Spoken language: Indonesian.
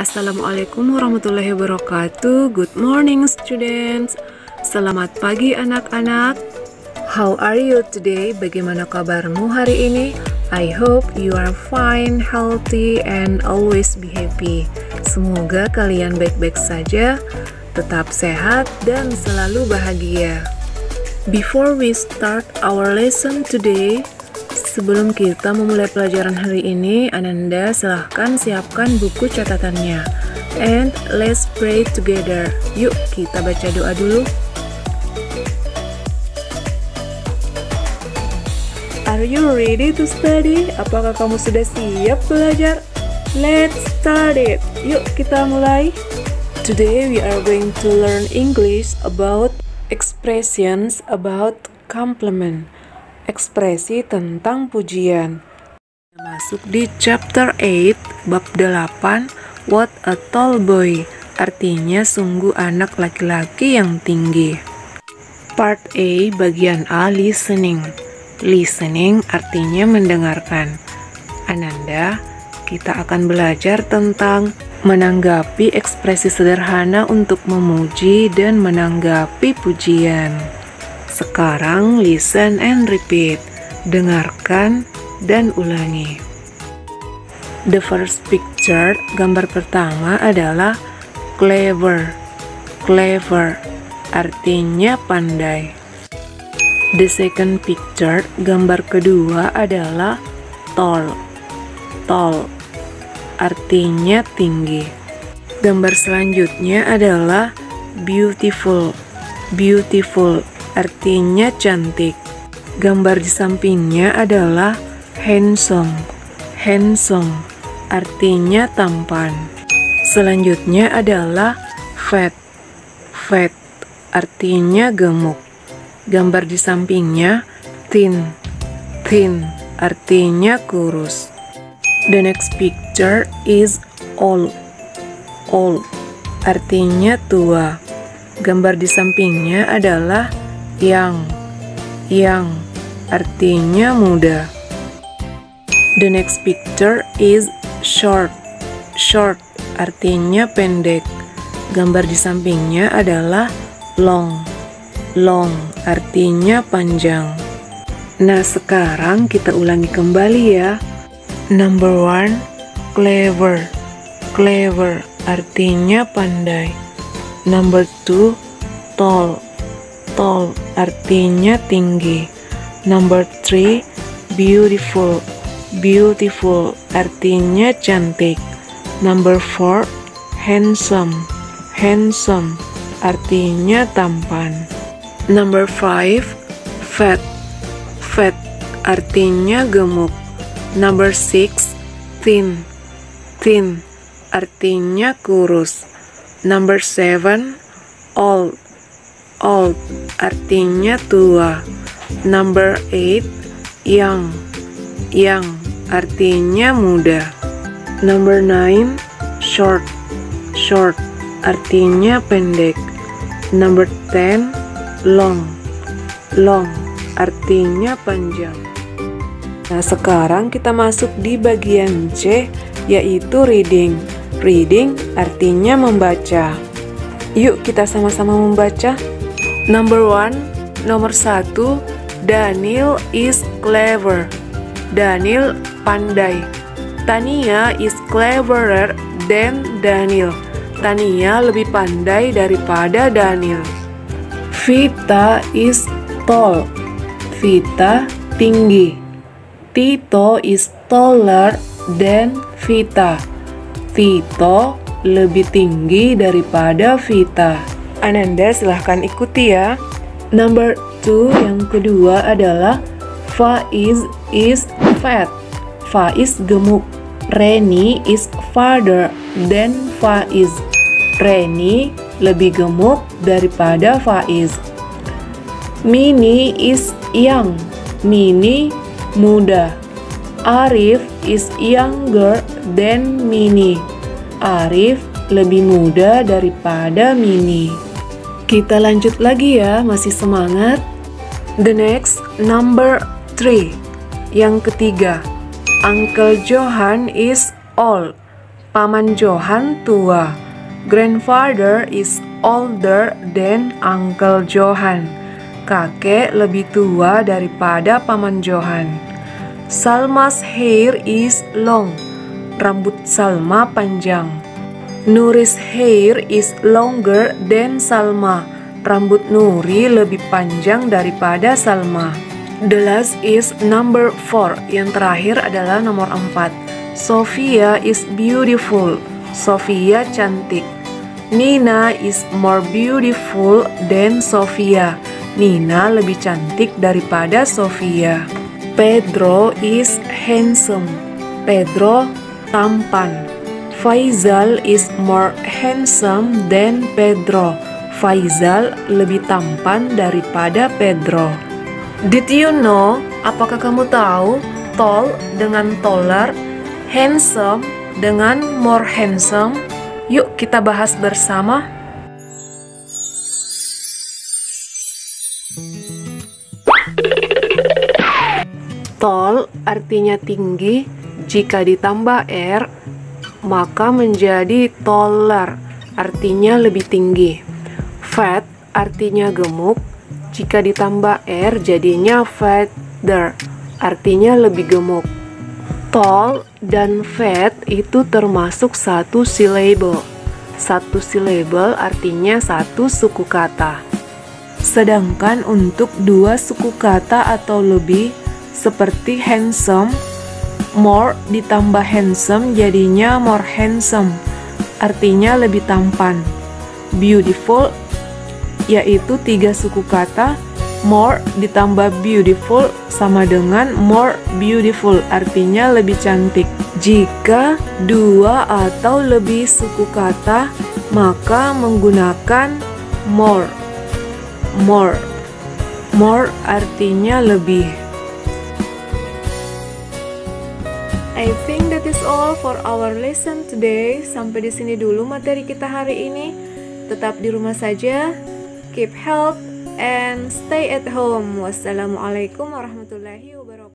Assalamualaikum warahmatullahi wabarakatuh. Good morning students. Selamat pagi anak-anak. How are you today? Bagaimana kabarmu hari ini? I hope you are fine, healthy, and always be happy. Semoga kalian baik-baik saja, tetap sehat, dan selalu bahagia. Before we start our lesson today, Sebelum kita memulai pelajaran hari ini, Ananda silahkan siapkan buku catatannya. And let's pray together. Yuk kita baca doa dulu. Are you ready to study? Apakah kamu sudah siap belajar? Let's start it. Yuk kita mulai. Today we are going to learn English about expressions about compliment ekspresi tentang pujian. Masuk di chapter 8, bab 8, What a tall boy, artinya sungguh anak laki-laki yang tinggi. Part A, bagian A, listening. Listening artinya mendengarkan. Ananda, kita akan belajar tentang menanggapi ekspresi sederhana untuk memuji dan menanggapi pujian. Sekarang listen and repeat. Dengarkan dan ulangi. The first picture, gambar pertama adalah clever. Clever artinya pandai. The second picture, gambar kedua adalah tall. Tall artinya tinggi. Gambar selanjutnya adalah beautiful. Beautiful artinya cantik. Gambar di sampingnya adalah handsome. Handsome artinya tampan. Selanjutnya adalah fat. Fat artinya gemuk. Gambar di sampingnya thin. Thin artinya kurus. The next picture is old. Old artinya tua. Gambar di sampingnya adalah yang yang artinya muda. The next picture is short. Short artinya pendek. Gambar di sampingnya adalah long. Long artinya panjang. Nah, sekarang kita ulangi kembali ya. Number one, clever. Clever artinya pandai. Number two, tall tall artinya tinggi. Number three, beautiful. Beautiful artinya cantik. Number four, handsome. Handsome artinya tampan. Number five, fat. Fat artinya gemuk. Number six, thin. Thin artinya kurus. Number seven, old old artinya tua. Number eight, young. Young artinya muda. Number nine, short. Short artinya pendek. Number ten, long. Long artinya panjang. Nah, sekarang kita masuk di bagian C, yaitu reading. Reading artinya membaca. Yuk kita sama-sama membaca. Number one, nomor satu, Daniel is clever. Daniel pandai. Tania is cleverer than Daniel. Tania lebih pandai daripada Daniel. Vita is tall. Vita tinggi. Tito is taller than Vita. Tito lebih tinggi daripada Vita. Ananda silahkan ikuti ya. Number two yang kedua adalah Faiz is fat. Faiz gemuk. Reni is farther than Faiz. Reni lebih gemuk daripada Faiz. Mini is young. Mini muda. Arif is younger than Mini. Arif lebih muda daripada Mini. Kita lanjut lagi ya, masih semangat. The next, number three. Yang ketiga, Uncle Johan is old. Paman Johan tua. Grandfather is older than Uncle Johan. Kakek lebih tua daripada Paman Johan. Salma's hair is long. Rambut Salma panjang. Nuri's hair is longer than Salma. Rambut Nuri lebih panjang daripada Salma. The last is number 4. Yang terakhir adalah nomor 4. Sophia is beautiful. Sophia cantik. Nina is more beautiful than Sophia. Nina lebih cantik daripada Sophia. Pedro is handsome. Pedro tampan. Faizal is more handsome than Pedro. Faizal lebih tampan daripada Pedro. Did you know? Apakah kamu tahu? Tall dengan taller, handsome dengan more handsome. Yuk kita bahas bersama. Tall artinya tinggi, jika ditambah R maka menjadi taller, artinya lebih tinggi. Fat artinya gemuk, jika ditambah R jadinya fatter, artinya lebih gemuk. Tall dan fat itu termasuk satu syllable. Satu syllable artinya satu suku kata. Sedangkan untuk dua suku kata atau lebih seperti handsome more ditambah handsome jadinya more handsome, artinya lebih tampan. Beautiful yaitu tiga suku kata, more ditambah beautiful sama dengan more beautiful, artinya lebih cantik. Jika dua atau lebih suku kata, maka menggunakan more. More. More artinya lebih. I think that is all for our lesson today. Sampai di sini dulu materi kita hari ini. Tetap di rumah saja. Keep health and stay at home. Wassalamualaikum warahmatullahi wabarakatuh.